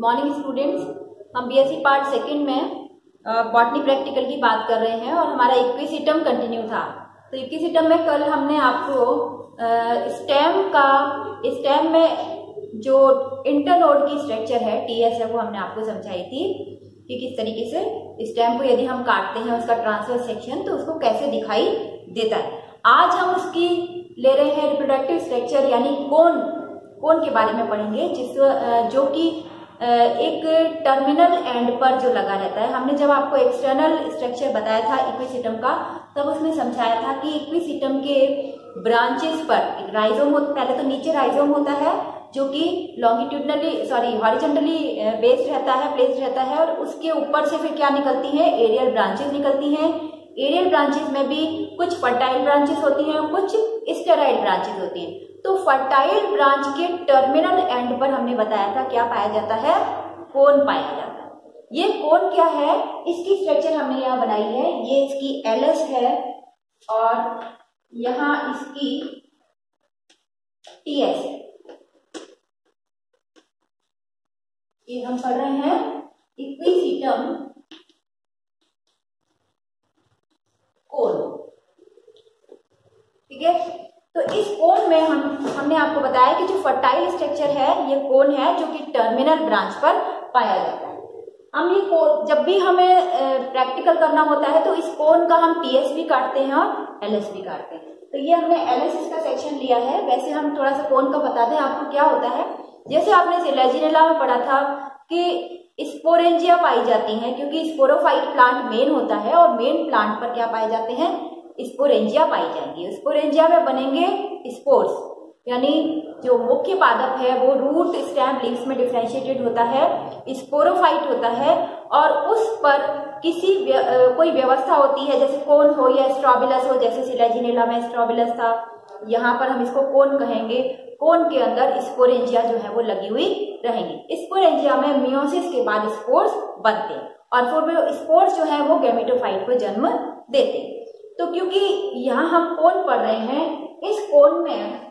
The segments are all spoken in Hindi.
मॉर्निंग स्टूडेंट्स हम बीएससी पार्ट सेकंड में बॉटनी प्रैक्टिकल की बात कर रहे हैं और हमारा इक्विसिटम कंटिन्यू था। तो इक्विसिटम में कल हमने आपको स्टेम का स्टेम में जो इंटरनोड की स्ट्रक्चर है टीएस है, वो हमने आपको समझाई थी कि किस तरीके से स्टेम को यदि हम काटते हैं, उसका ट्रांसफ़र सेक्शन तो उसको कैसे दिखाई देता है। आज हम उसकी ले रहे हैं रिप्रोडक्टिव स्ट्रक्चर यानी कौन कौन के बारे में पढ़ेंगे, जिस जो कि एक टर्मिनल एंड पर जो लगा रहता है, हमने जब आपको एक्सटर्नल स्ट्रक्चर बताया था इक्विसिटम का, तब उसमें समझाया था कि इक्विसिटम के ब्रांचेस पर राइजोम पहले तो नीचे राइजोम होता है, जो कि लॉन्गिट्यूडनली सॉरी हॉरिजेंटली बेस्ड रहता है प्लेस्ड रहता है, और उसके ऊपर से फिर क्या निकलती है? एरियल ब्रांचेस निकलती हैं। एरियल ब्रांचेस में भी कुछ फर्टाइल ब्रांचेस होती हैं कुछ स्टेराइड ब्रांचेस होती हैं। तो फर्टाइल ब्रांच के टर्मिनल एंड पर हमने बताया था क्या पाया जाता है? कोन पाया जाता है। ये कोन क्या है? इसकी स्ट्रक्चर हमने यहाँ बनाई है। ये इसकी एलएस है और यहाँ इसकी टीएस है। ये हम पढ़ रहे हैं। इक्विसिटम कोन ठीक है? तो इस कोन में हम, हमने आपको बताया कि जो फर्टाइल स्ट्रक्चर है, ये कोन है जो कि टर्मिनल ब्रांच पर पाया जाता है। हम ये कोन जब भी हमें प्रैक्टिकल करना होता है तो इस कोन का हम भी काटते हैं और भी काटते हैं। तो ये हमने एलएस का सेक्शन लिया है। वैसे हम थोड़ा सा कोन का बताते हैं आपको क्या होता है? जैसे आपने सिलेजिनेला में पढ़ा था कि स्पोरेंजिया पाई जाती हैं, क्योंकि स्पोरोफाइट प्लांट मेन होता है और मेन प्लांट पर क्या पाए जाते हैं? स्पोरेंजिया पाई जाएँगी। स्पोरेंजिया में बनेंगे स्पोर्स यानी जो मुख्य पादप है वो रूट स्टैम लीव्स में डिफ्रेंशिएटेड होता है स्पोरोफाइट होता है और उस पर किसी व्य, कोई व्यवस्था होती है जैसे कोन हो या स्ट्रॉबिलस हो जैसे सिलेजिनेला में स्ट्रॉबिलस था यहाँ पर हम इसको कोन कहेंगे। कोन के अंदर स्पोरेंजिया जो है वो लगी हुई रहेंगी। स्पोरेंजिया में मियोसिस के बाद स्पोर्स बनते हैं और फिर स्पोर्स जो है वो गैमेटोफाइट को जन्म देते हैं। तो क्योंकि यहाँ हम कोन पढ़ रहे हैं, इस कोन में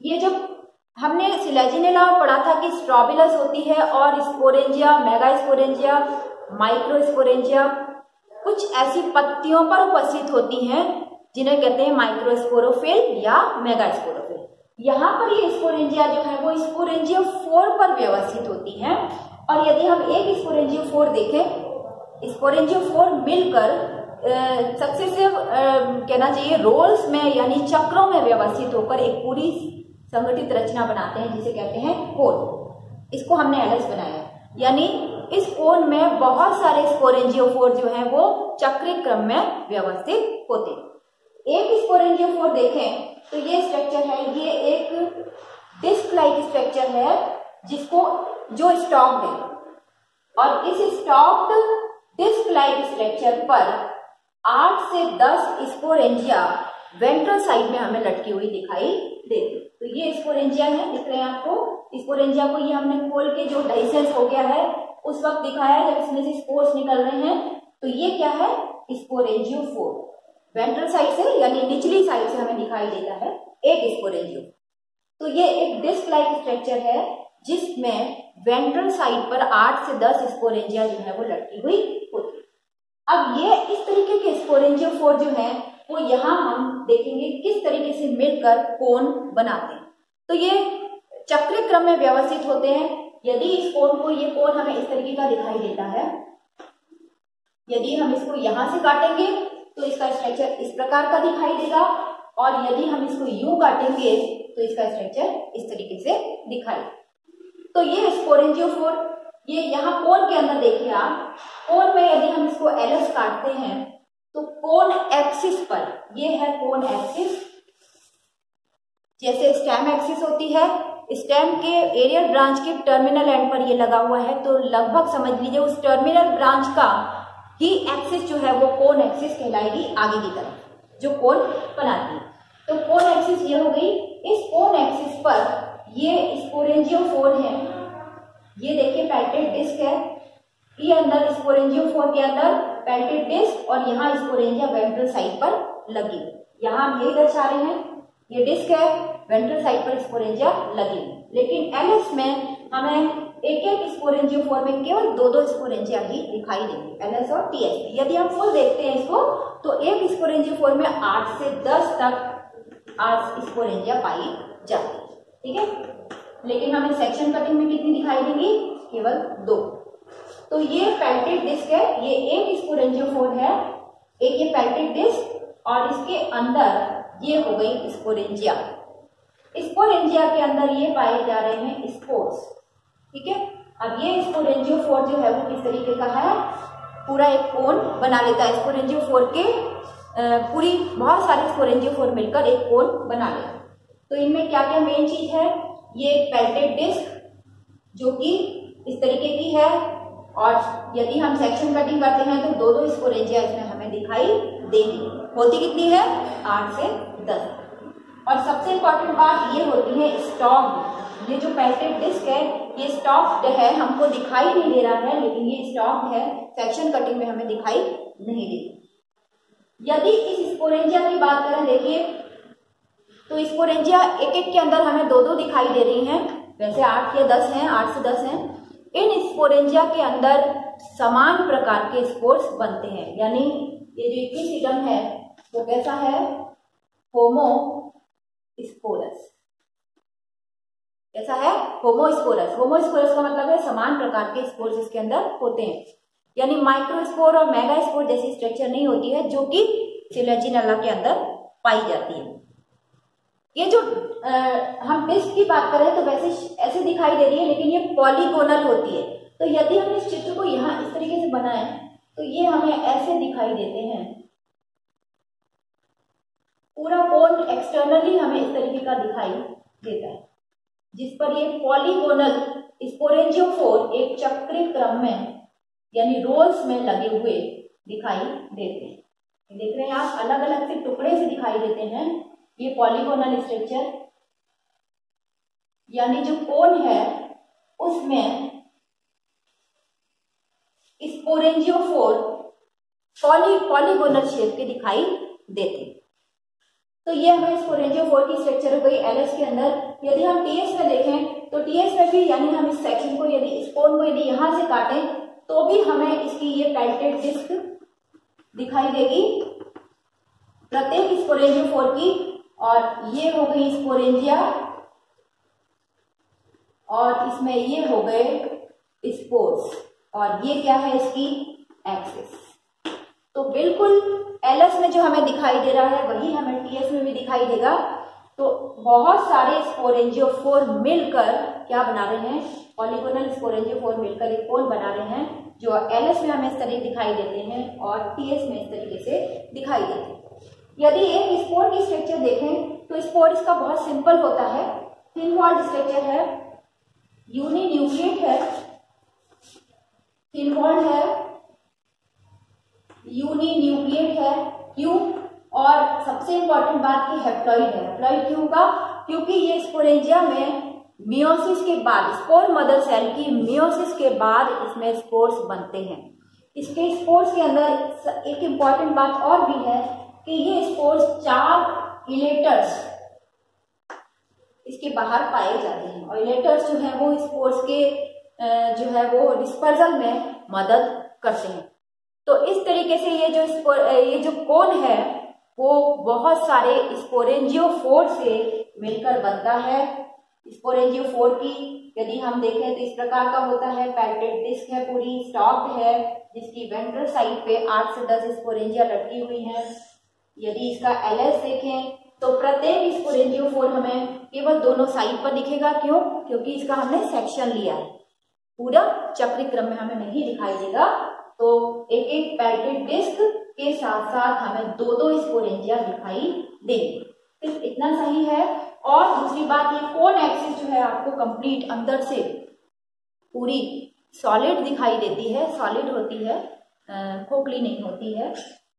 ये जब हमने सिलेजिनेला पढ़ा था कि स्ट्रॉबिलस होती है और sporangia mega sporangia micro sporangia कुछ ऐसी पत्तियों पर उपस्थित होती हैं, जिन्हें कहते हैं माइक्रोस्पोरोफिल या मेगा स्पोरोफिल यहाँ पर ये स्पोरेंजिया जो है, वो स्पोरेंजिया फोर पर व्यवस्थित होती हैं। और यदि हम एक स्पोरेंजियो फोर देखें, स्पोरेंजियो फोर मिलकर सक्सेसिव कहना चाहिए रोल्स में, यानी चक्रों में व्यवस्थित होकर एक पूरी संगठित रचना बनाते हैं, जिसे कहते हैं कोन इसको हमने एलएस बनाया। यानी इस कोन में बहुत सारे स्पोरेंजियोफोर जो है, वो चक्रिक क्रम में व्यवस्थित होते हैं। एक स्पोरेंजियोफोर देखें तो ये स्ट्रक्चर है, ये एक डिस्क लाइक स्ट्रक्चर है, जिसको, जो स्टॉक्ड है। और इस स्टॉक्ड डिस्क लाइक स्ट्रक्चर पर आठ से दस स्पोरेंजिया वेंट्रल साइड में हमें लटकी हुई दिखाई देती तो ये स्पोरेंजिया है, दिख रहे हैं आपको? स्पोरेंजिया को ये हमने खोल के जो डाइसेंस हो गया है, उस वक्त दिखाया जब इसमें से स्पोर्स निकल रहे हैं। तो ये क्या है? स्पोरेंजियो फोर। वेंट्रल साइड से यानी निचली साइड से हमें दिखाई देता है एक स्पोरेंजियो तो ये एक डिस्क लाइक स्ट्रक्चर है, जिसमें वेंट्रल साइड पर आठ से दस स्पोरेंजिया जो है वो लटकी हुई होती अब ये इस तरीके के स्पोरेंजियोफोर जो है, वो यहाँ हम देखेंगे किस तरीके से मिलकर कोन बनाते हैं। तो ये चक्र क्रम में व्यवस्थित होते हैं। यदि इस कोन को, ये कोन हमें इस तरीके का दिखाई देता है, यदि हम इसको यहाँ से काटेंगे तो इसका स्ट्रक्चर इस प्रकार का दिखाई देगा, और यदि हम इसको यू काटेंगे तो इसका स्ट्रक्चर इस तरीके से दिखाई तो ये स्पोरेंजियोफोर ये यहाँ कोन के अंदर देखिए आप कोन में यदि हम इसको एलएस काटते हैं तो कोन एक्सिस पर, ये है कोन एक्सिस जैसे स्टेम एक्सिस होती है, स्टेम के एरियल ब्रांच के टर्मिनल एंड पर ये लगा हुआ है तो लगभग समझ लीजिए उस टर्मिनल ब्रांच का ही एक्सिस जो है वो कोन एक्सिस कहलाएगी आगे की तरफ़, जो कोन बनाती है। तो कोन एक्सिस ये हो गई, इस कोन एक्सिस पर ये स्पोरेंजियो फोर है, ये देखिए पैल्टेड डिस्क है ये अंदर स्पोरेंजियो फोर के अंदर पैल्टेड डिस्क और यहाँ स्पोरेंजिया वेंट्रल साइड पर लगी। यहाँ हम यही दर्शा रहे हैं, ये डिस्क है वेंट्रल साइड पर स्पोरेंजिया लगी। लेकिन एलएस में हमें एक एक स्पोरेंजियोफोर में केवल दो दो स्पोरेंजिया ही दिखाई देंगे एलएस और टीएस यदि हम फुल देखते हैं इसको तो एक स्पोरेंजियम फोर में आठ से दस तक आठ स्पोरेंजिया पाई जाती है। ठीक है? लेकिन हमें सेक्शन कटिंग में कितनी दिखाई देंगी? केवल दो। तो ये पेल्टेड डिस्क है, ये एक स्पोरेंजियोफोर है, एक ये पेल्टेड डिस्क और इसके अंदर ये हो गई स्पोरेंजिया स्पोरेंजिया के अंदर ये पाए जा रहे हैं स्पोर्स ठीक है? अब ये स्पोरेंजियोफोर जो है वो किस तरीके का है? पूरा एक कोन बना लेता है स्पोरेंजियोफोर के पूरी बहुत सारे स्पोरेंजियोफोर मिलकर एक कोन बना लेता तो इनमें क्या क्या मेन चीज़ है? ये पेल्टेड डिस्क जो कि इस तरीके की है और यदि हम सेक्शन कटिंग करते हैं तो दो दो स्पोरेंजिया इसमें हमें दिखाई देगी। होती कितनी है? आठ से दस। और सबसे इंपॉर्टेंट बात ये होती है स्टॉक ये जो पेल्टेड डिस्क है, ये स्टॉक्ड है, हमको दिखाई नहीं दे रहा है, लेकिन ये स्टॉक है सेक्शन कटिंग में हमें दिखाई नहीं दे यदि इस स्पोरेंजिया की बात करें, देखिए तो स्पोरेंजिया एक एक के अंदर हमें दो दो दिखाई दे रही हैं। वैसे आठ या दस हैं, आठ से दस हैं। इन स्पोरेंजिया के अंदर समान प्रकार के स्पोर्स बनते हैं। यानी ये जो इक्विसिटम है, वो कैसा है? Homosporous. कैसा है? होमोस्पोरस होमोस्पोरस का मतलब है समान प्रकार के स्पोर्स इसके अंदर होते हैं। यानी माइक्रोस्पोर और मेगा स्पोर जैसी स्ट्रक्चर नहीं होती है, जो कि सिलेजिनला के अंदर पाई जाती है। ये जो हम डिस्क की बात करें तो वैसे ऐसे दिखाई दे रही है, लेकिन ये पॉलीगोनल होती है। तो यदि हम इस चित्र को यहाँ इस तरीके से बनाए तो ये हमें ऐसे दिखाई देते हैं। पूरा कोन एक्सटर्नली हमें इस तरीके का दिखाई देता है, जिस पर ये पॉलीगोनल स्पोरेंजियोफोर एक चक्री क्रम में, यानी रोल्स में लगे हुए दिखाई देते हैं। देख रहे हैं आप अलग अलग से टुकड़े से दिखाई देते हैं। ये पॉलीगोनल स्ट्रक्चर यानी जो कोन है, उसमें स्पोरेंजियोफोर पॉली, पॉलीगोनल शेप के दिखाई देते तो ये हमें स्पोरेंजियोफोर की स्ट्रक्चर हो गई एलएस के अंदर। यदि हम टीएस में देखें तो टीएस में भी यानी हम इस सेक्शन को यदि स्पोन को यदि यहाँ से काटें तो भी हमें इसकी ये पेल्टेड डिस्क दिखाई देगी। प्रत्येक स्पोरेंजियोफोर की, और ये हो गई स्पोरेंजिया और इसमें ये हो गए स्पोर्स और ये क्या है इसकी एक्सिस तो बिल्कुल एलएस में जो हमें दिखाई दे रहा है, वही हमें टीएस में भी दिखाई देगा। तो बहुत सारे स्पोरेंजियोफोर मिलकर क्या बना रहे हैं? पॉलीगोनल स्पोरेंजियोफोर मिलकर एक कोन बना रहे हैं, जो एलएस में हमें इस तरीके दिखाई देते हैं और टीएस में इस तरीके से दिखाई देते हैं। यदि एक स्पोर की स्ट्रक्चर देखें तो स्पोर इसका बहुत सिंपल होता है। थिन वॉल्ड स्ट्रक्चर है यूनि न्यूक्लिएट है थिन वॉल्ड है यूनी न्यूक्लिएट है क्यों और सबसे इंपॉर्टेंट बात की हेप्लॉइड है। हेप्लॉइड क्यों होगा क्योंकि ये स्पोरेंजिया में मियोसिस के बाद स्पोर मदर सेल की मियोसिस के बाद इसमें स्पोर्स बनते हैं। इसके स्पोर्स के अंदर एक इंपॉर्टेंट बात और भी है कि ये स्पोर्स चार इलेटर्स इसके बाहर पाए जाते हैं। और इलेटर्स जो है वो स्पोर्स के जो है वो डिस्पर्जल में मदद करते हैं। तो इस तरीके से ये जो ये जो कोन है, वो बहुत सारे स्पोरेंजियोफोर से मिलकर बनता है। स्पोरेंजियोफोर की यदि हम देखें तो इस प्रकार का होता है। पैल्टेड डिस्क है पूरी स्टॉक्ड है, जिसकी वेंट्रल साइड पे आठ से दस स्पोरेंजिया लटकी हुई है। यदि इसका एलएस देखें तो प्रत्येक स्पोरेंजियोफोर हमें केवल दोनों साइड पर दिखेगा। क्यों? क्योंकि इसका हमने सेक्शन लिया है। पूरा चक्री क्रम में हमें नहीं दिखाई देगा। तो एक एक पैकेट डिस्क के साथ साथ हमें दो दो स्पोरेंजिया दिखाई देंगे। सिर्फ़ इतना सही है। और दूसरी बात, ये कोन एक्सिस जो है आपको कंप्लीट अंदर से पूरी सॉलिड दिखाई देती है। सॉलिड होती है खोखली नहीं होती है।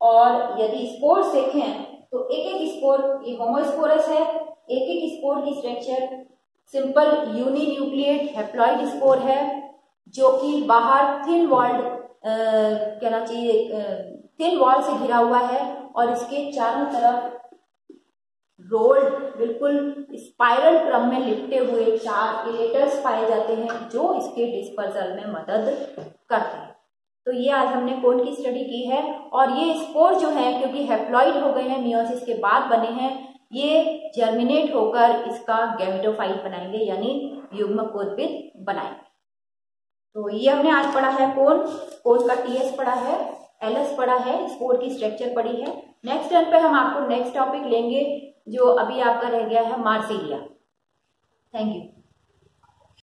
और यदि स्पोर्स देखें तो एक एक स्पोर ये होमोस्पोरस है, एक एक स्पोर की structure simple uninucleate haploid spore है, जो कि बाहर थिन वॉल्ड कहना चाहिए थिन वॉल से घिरा हुआ है और इसके चारों तरफ़ रोल्ड बिल्कुल स्पाइरल क्रम में लिपटे हुए चार इलेटर्स पाए जाते हैं, जो इसके डिस्पर्सल में मदद करते हैं। तो ये आज हमने कोन की स्टडी की है और ये स्पोर जो है, क्योंकि हेप्लॉइड हो गए हैं मियोसिस के बाद बने हैं, ये जर्मिनेट होकर इसका गैमेटोफाइट बनाएँगे, यानी युग्म कोदबित बनाएँगे। तो ये हमने आज पढ़ा है कोन कोन का टीएस पढ़ा है एलएस पढ़ा है स्पोर की स्ट्रक्चर पढ़ी है। नेक्स्ट टर्न पे हम आपको नेक्स्ट टॉपिक लेंगे, जो अभी आपका रह गया है मार्सिलिया। Thank you